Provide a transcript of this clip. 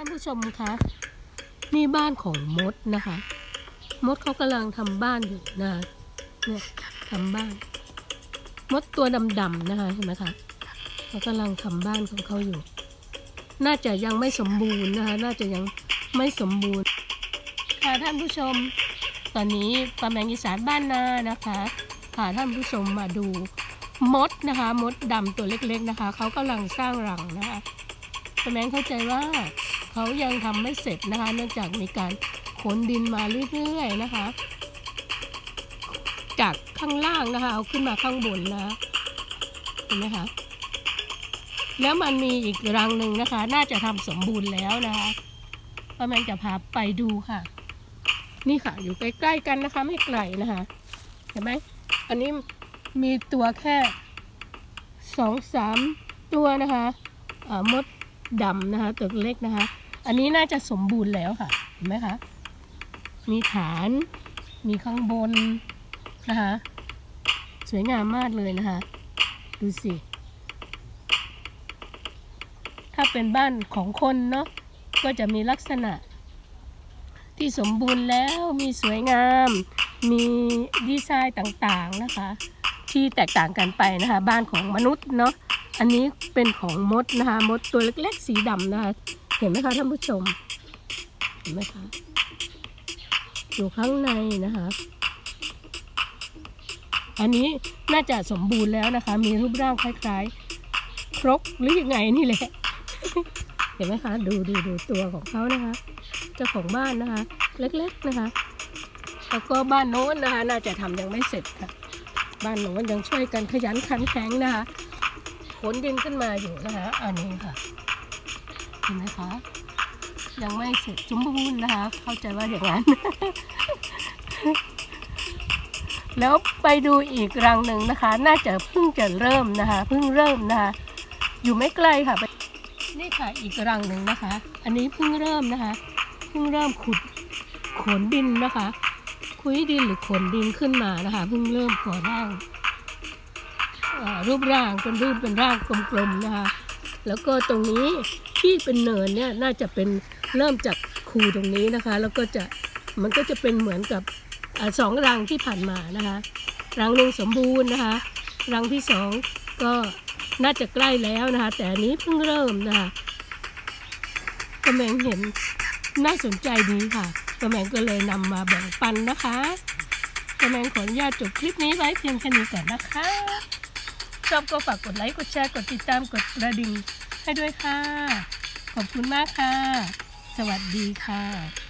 านผู้ชมคะนี่บ้านของมดนะคะ มดเขากำลังทำบ้านอยู่นะเนี่ยทำบ้าน มดตัวดำๆนะคะเห็นไหมคะเขากำลังทำบ้านของเขาอยู่ น่าจะยังไม่สมบูรณ์นะคะ น่าจะยังไม่สมบูรณ์ ค่ะท่านผู้ชม ตอนนี้ปลาแมงอีสานบ้านนานะคะพาท่านผู้ชมมาดูมดนะคะ มดดำตัวเล็กๆนะคะ เขากำลังสร้างรังนะคะปลาแมงเข้าใจว่า เขายังทำไม่เสร็จนะคะ เนื่องจากมีการขนดินมาเรื่อยๆนะคะ จากข้างล่างนะคะ เอาขึ้นมาข้างบนนะเห็นไหมคะแล้วมันมีอีกรังหนึ่งนะคะ น่าจะทำสมบูรณ์แล้วนะคะป้าแมงจะพาไปดูค่ะ นี่ค่ะ อยู่ใกล้ๆกันนะคะ ไม่ไกลนะคะ เห็นไหมอันนี้มีตัวแค่สองสามตัวนะคะมดดำนะคะตัวเล็กนะคะ อันนี้น่าจะสมบูรณ์แล้วค่ะ เห็นไหมคะ มีฐาน มีข้างบนนะคะ สวยงามมากเลยนะคะ ดูสิ ถ้าเป็นบ้านของคนเนาะ ก็จะมีลักษณะ ที่สมบูรณ์แล้ว มีสวยงาม มีดีไซน์ต่างๆนะคะ ที่แตกต่างกันไปนะคะ บ้านของมนุษย์เนาะ อันนี้เป็นของมดนะคะ มดตัวเล็กๆสีดำนะคะ เห็นไหมคะท่านผู้ชม เห็นไหมคะ อยู่ข้างในนะคะ อันนี้น่าจะสมบูรณ์แล้วนะคะ มีรูปร่างคล้ายๆ ครกหรือยังไงนี่แหละ เห็นไหมคะ ดูดูดูตัวของเขานะคะ เจ้าของบ้านนะคะ เล็กๆนะคะ แล้วก็บ้านโน้นนะคะ น่าจะทำยังไม่เสร็จค่ะ บ้านโน้นยังช่วยกันขยันขันแข็งนะคะขนดินขึ้นมาอยู่นะคะ อันนี้ค่ะ เห็นไหมคะ ยังไม่เสร็จสมบูรณ์นะคะ เข้าใจว่าอย่างนั้น แล้วไปดูอีกรังหนึ่งนะคะ น่าจะเพิ่งจะเริ่มนะคะเพิ่งเริ่มนะคะ อยู่ไม่ไกลค่ะไปนี่ค่ะอีกรังหนึ่งนะคะ อันนี้เพิ่งเริ่มนะคะเพิ่งเริ่มขุดขนดินนะคะ คุยดินหรือขนดินขึ้นมานะคะเพิ่งเริ่มก่อร่างรูปร่างเป็นรูปเป็นร่างกลมๆนะคะ แล้วก็ตรงนี้ที่เป็นเนินเนี่ยน่าจะเป็นเริ่มจากคูตรงนี้นะคะ แล้วก็จะมันก็จะเป็นเหมือนกับอสองรังที่ผ่านมานะคะ รังหนึ่งสมบูรณ์นะคะ รังที่สองก็น่าจะใกล้แล้วนะคะ แต่อันนี้เพิ่งเริ่มนะคะกระแมงเห็นน่าสนใจดีค่ะกระแมงก็เลยนำมาแบ่งปันนะคะกระแมงขออนุญาตจบคลิปนี้ไว้เพียงแค่นี้ก่อนนะคะ ชอบก็ฝากกดไลค์ กดแชร์ กดติดตาม กดกระดิ่งให้ด้วยค่ะ ขอบคุณมากค่ะ สวัสดีค่ะ